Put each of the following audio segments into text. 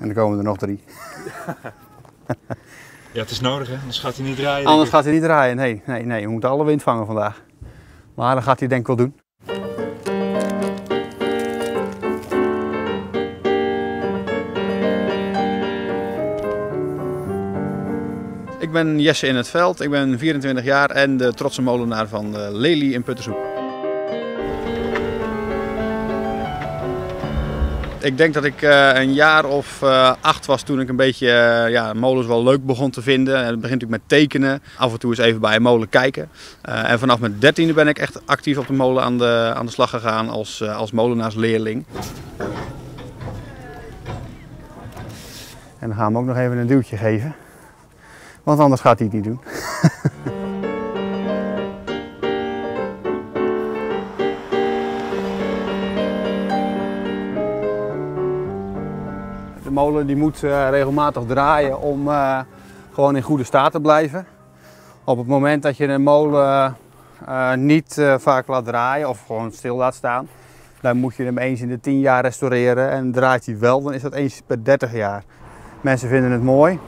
En dan komen er nog drie. Ja, het is nodig hè, anders gaat hij niet draaien. Anders gaat hij niet draaien. Nee, nee, nee. We moeten alle wind vangen vandaag. Maar dat gaat hij denk ik wel doen. Ik ben Jesse in het veld. Ik ben 24 jaar en de trotse molenaar van eh, Lely in Puttershoek. Ik denk dat ik eh, een jaar of eh, acht was toen ik een beetje eh, ja, molens wel leuk begon te vinden. En het begint natuurlijk met tekenen. Af en toe eens even bij een molen kijken. En vanaf mijn dertiende ben ik echt actief op de molen aan de, aan de slag gegaan als, als molenaarsleerling. En dan gaan we hem ook nog even een duwtje geven. Want anders gaat hij het niet doen. Molen die moet eh, regelmatig draaien om eh, gewoon in goede staat te blijven. Op het moment dat je een molen eh, niet vaak laat draaien of gewoon stil laat staan, dan moet je hem eens in de 10 jaar restaureren. En draait hij wel, dan is dat eens per 30 jaar. Mensen vinden het mooi.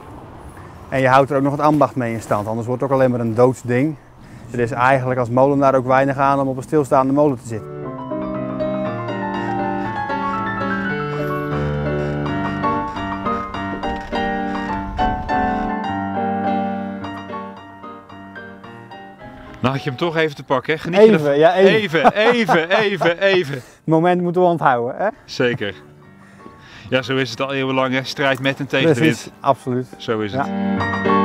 En je houdt er ook nog het ambacht mee in stand, anders wordt het ook alleen maar een doodsding. Er is eigenlijk als molenaar ook weinig aan om op een stilstaande molen te zitten. Nou had je hem toch even te pakken, hè? Geniet je Even, ervan? ja, even. even, even, even, even. Het moment moeten we onthouden. Hè? Zeker. Ja, zo is het al eeuwenlang, hè? Strijd met en tegen Precies, absoluut. Zo is het. Ja.